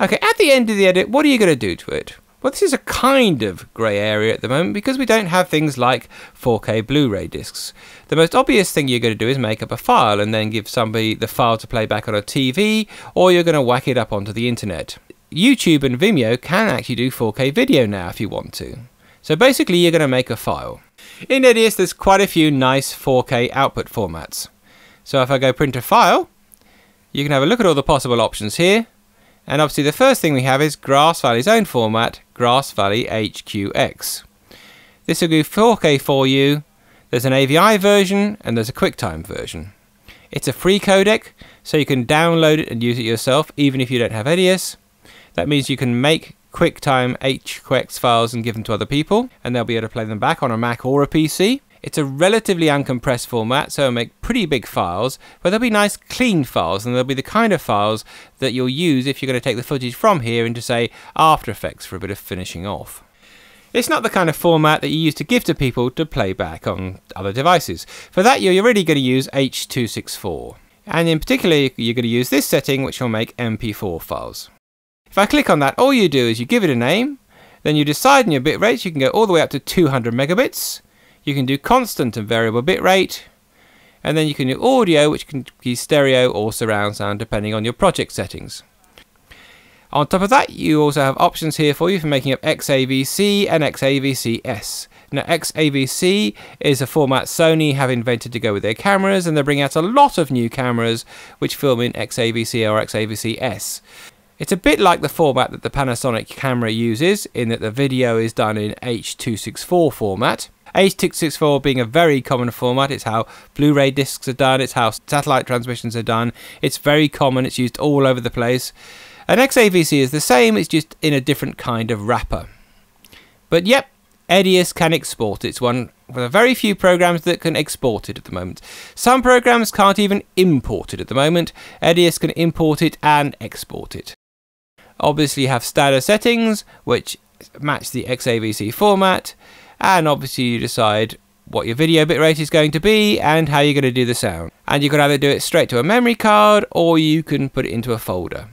Okay, at the end of the edit, what are you going to do to it? Well, this is a kind of grey area at the moment because we don't have things like 4K Blu-ray discs. The most obvious thing you're going to do is make up a file and then give somebody the file to play back on a TV, or you're going to whack it up onto the internet. YouTube and Vimeo can actually do 4K video now if you want to. So basically you're going to make a file. In Edius there's quite a few nice 4K output formats. So if I go print a file, you can have a look at all the possible options here. And obviously the first thing we have is Grass Valley's own format, Grass Valley HQX. This will do 4K for you. There's an AVI version and there's a QuickTime version. It's a free codec, so you can download it and use it yourself, even if you don't have Edius. That means you can make QuickTime HQX files and give them to other people, and they'll be able to play them back on a Mac or a PC. It's a relatively uncompressed format, so it'll make pretty big files, but they'll be nice clean files, and they'll be the kind of files that you'll use if you're going to take the footage from here into, say, After Effects for a bit of finishing off. It's not the kind of format that you use to give to people to play back on other devices. For that, you're really going to use H.264. And in particular, you're going to use this setting, which will make MP4 files. If I click on that, all you do is you give it a name, then you decide on your bit rates. You can go all the way up to 200 megabits. You can do constant and variable bit rate. And then you can do audio, which can be stereo or surround sound, depending on your project settings. On top of that, you also have options here for you for making up XAVC and XAVC-S. Now, XAVC is a format Sony have invented to go with their cameras, and they're bringing out a lot of new cameras which film in XAVC or XAVC-S. It's a bit like the format that the Panasonic camera uses in that the video is done in H.264 format. H.264 being a very common format, it's how Blu-ray discs are done, it's how satellite transmissions are done. It's very common, it's used all over the place. And XAVC is the same, it's just in a different kind of wrapper. But yep, Edius can export. It's one of the very few programs that can export it at the moment. Some programs can't even import it at the moment. Edius can import it and export it. Obviously, you have standard settings which match the XAVC format, and obviously, you decide what your video bitrate is going to be and how you're going to do the sound. And you can either do it straight to a memory card or you can put it into a folder.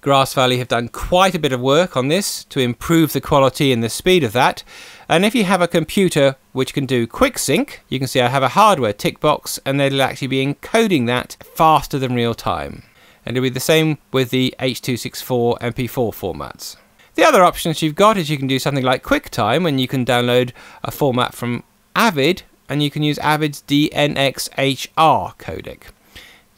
Grass Valley have done quite a bit of work on this to improve the quality and the speed of that. And if you have a computer which can do quick sync, you can see I have a hardware tick box and they'll actually be encoding that faster than real time and it'll be the same with the H.264 MP4 formats. The other options you've got is you can do something like QuickTime and you can download a format from Avid and you can use Avid's DNxHR codec.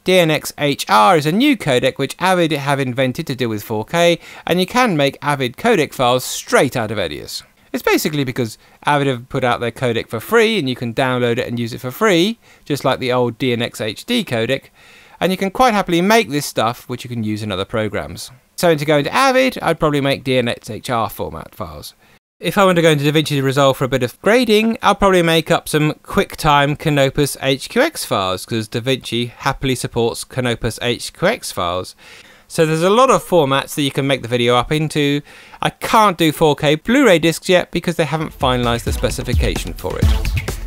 DNxHR is a new codec which Avid have invented to deal with 4K and you can make Avid codec files straight out of Edius. It's basically because Avid have put out their codec for free and you can download it and use it for free, just like the old DNxHD codec, and you can quite happily make this stuff which you can use in other programs. So to go into Avid, I'd probably make DNxHR format files. If I want to go into DaVinci Resolve for a bit of grading, I'll probably make up some QuickTime Canopus HQX files, because DaVinci happily supports Canopus HQX files. So there's a lot of formats that you can make the video up into. I can't do 4K Blu-ray discs yet because they haven't finalised the specification for it.